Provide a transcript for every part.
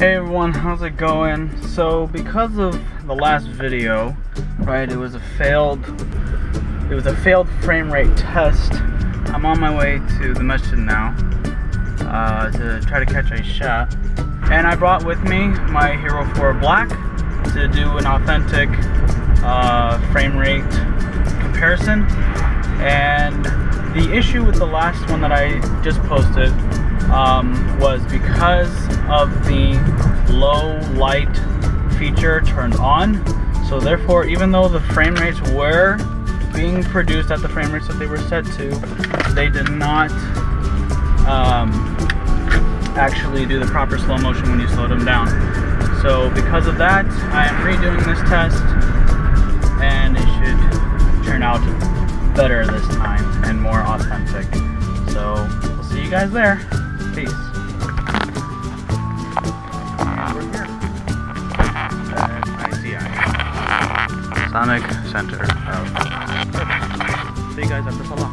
Hey everyone, how's it going? So because of the last video, right, it was a failed it was a failed frame rate test. I'm on my way to the masjid now uh, to try to catch a shot. And I brought with me my Hero 4 Black to do an authentic uh, frame rate comparison. And the issue with the last one that I just posted um, was because of the low light feature turned on. So therefore, even though the frame rates were being produced at the frame rates that they were set to, they did not um, actually do the proper slow motion when you slowed them down. So because of that, I am redoing this test and it should turn out better this time and more authentic. So we'll see you guys there. Peace. We're here at ICI. Islamic Center of See you guys after Salah.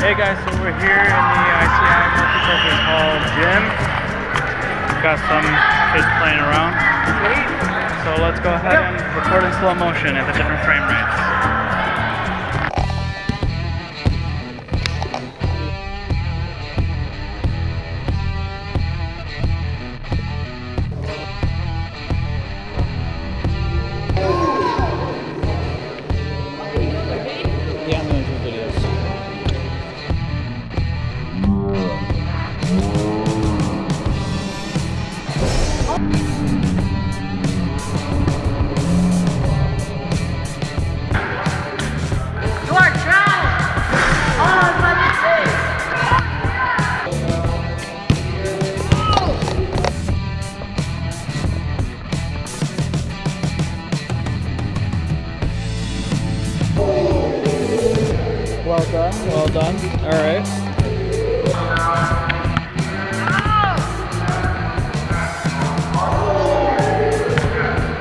Hey guys, so we're here in the ICI multipurpose hall gym. Got some kids playing around. So let's go ahead and record in slow motion at the different frame rates. Well done, well done. All right.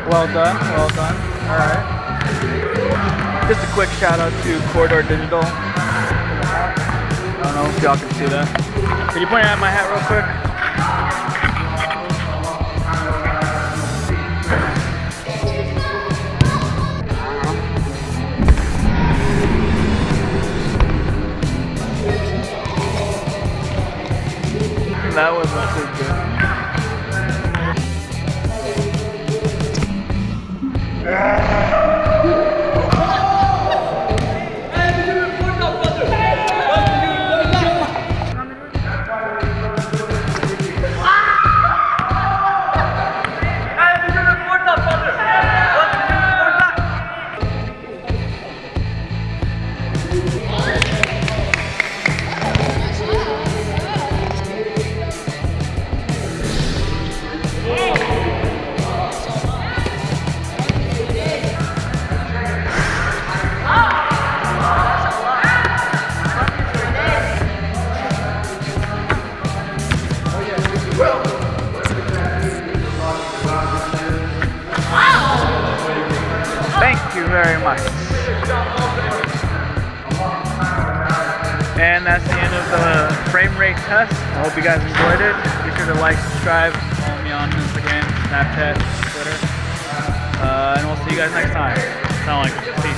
Well done, well done. All right. Just a quick shout out to Corridor Digital. I don't know if y'all can see that. Can you point at my hat real quick? That was not too good. You very much. And that's the end of the frame rate test. I hope you guys enjoyed it. Be sure to like, subscribe, follow me on Instagram, Snapchat, Twitter. Uh, and we'll see you guys next time. Sound like.